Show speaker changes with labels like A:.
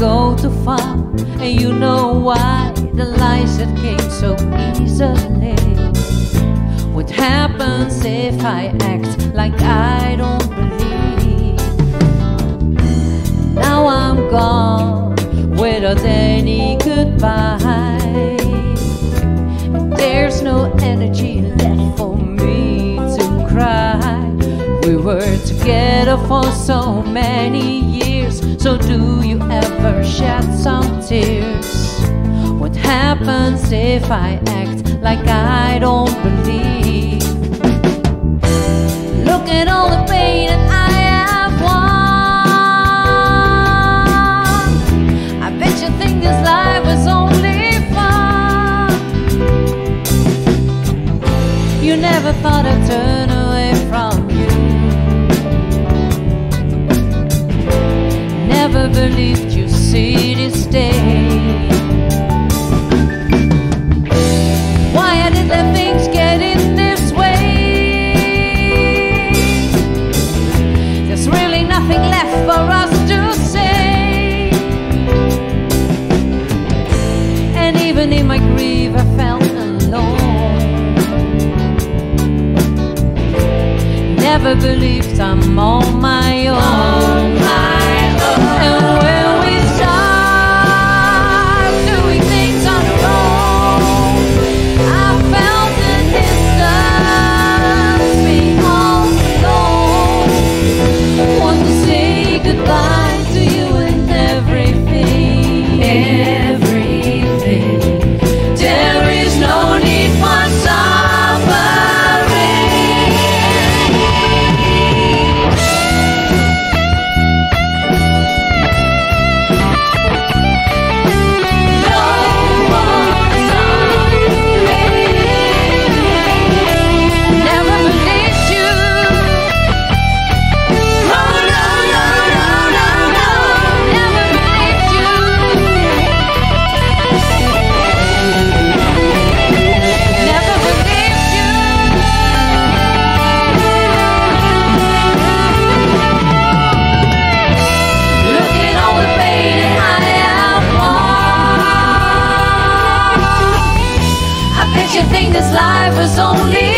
A: go too far, and you know why the lies that came so easily. What happens if I act like I don't believe? Now I'm gone without any goodbye. There's no energy left for me to cry. We were together for so many years. Shed some tears? What happens if I act like I don't believe? Look at all the pain that I have won. I bet you think this life was only fun. You never thought I'd turn away from you. Never believed Never believed I'm on my own. this life was only